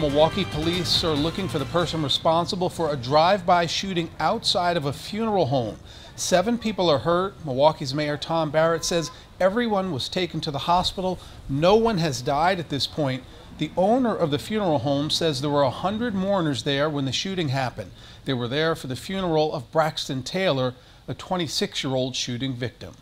Milwaukee police are looking for the person responsible for a drive-by shooting outside of a funeral home. Seven people are hurt. Milwaukee's Mayor Tom Barrett says everyone was taken to the hospital. No one has died at this point. The owner of the funeral home says there were hundred mourners there when the shooting happened. They were there for the funeral of Braxton Taylor, a 26-year-old shooting victim.